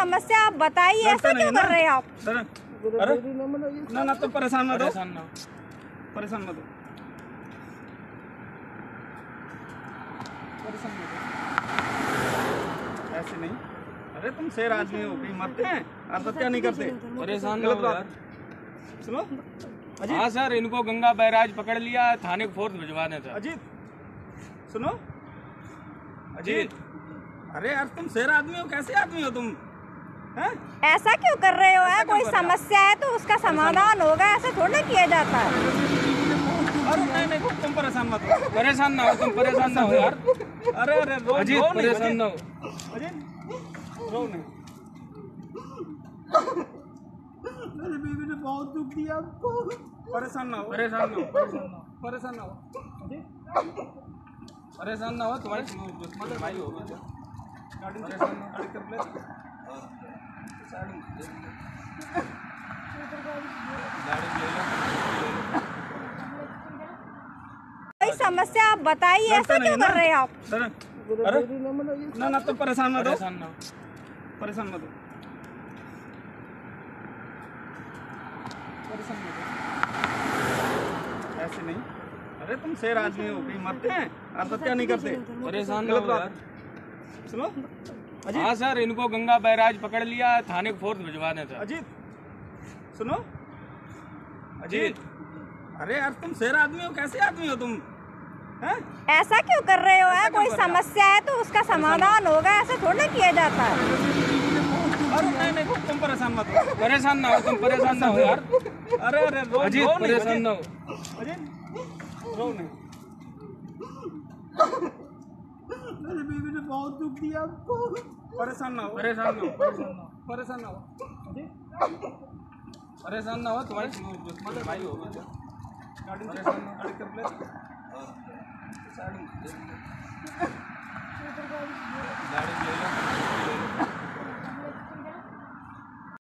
समस्या आप बताइए ऐसा क्यों कर रहे हैं आप? अरे ना ना तो परेशान मत हो। परेशान मत हो। परेशान मत हो। ऐसे नहीं। अरे तुम शेर आदमी हो कहीं मरते हैं आत्महत्या नहीं करते? परेशान ना गलत हो बात सुनो। हाँ सर इनको गंगा बैराज पकड़ लिया थाने को फोर्स भिजवा दें सर। अजीत। सुनो। अजीत। अरे यार तुम शेर आदमी हो कैसे आदमी हो तुम? हैं ऐसा क्यों कर रहे हो? है कोई? समस्या है तो उसका समाधान होगा ऐसा थोड़ा किया जाता है। अरे नहीं नहीं तुम परेशान मत हो। परेशाान ना हो तुम परेशान ना हो यार। अरे अरे रो अजीत नहीं परेशान ना हो। अजीत रो नहीं। मेरी बीवी ने बहुत दुख दिया परेशान ना हो। परेशान ना हो। परेशान ना हो। परेशान ना हो तुम्हारे भाई हो गए गाड़ी परेशान ना गाड़ी कोई समस्या आप बताइए ऐसा क्यों कर रहे हैं आप? अरे ना ना तो परेशान मत हो परेशान मत हो। परेशान मत हो ऐसे नहीं। अरे तुम शेर आदमी हो कहीं मरते हैं। आत्महत्या नहीं करते। परेशान गलत हो बात यार। सुनो। हाँ सर इनको गंगा बैराज पकड़ लिया है, थाने को फोर्स भिजवा दें सर। अजीत सुनो। अजीत। अरे यार तुम शेर आदमी हो कैसे आदमी हो तुम? हैं? ऐसा क्यों कर रहे हो? है कोई? समस्या है तो उसका समाधान होगा ऐसा थोड़ा किया जाता है। अरे नहीं नहीं तुम परेशान मत हो। परेशान ना हो तुम परेशान ना हो यार। अरे अरे रो अजीत रो नहीं परेशान ना हो। अजीत रो नहीं। मेरी बीवी ने बहुत दुख दिया आपको परेशान ना हो। परेशान ना हो परेशान ना हो। परेशान ना हो। हो तुम्हारे दुश्मन भाई हो। परेशान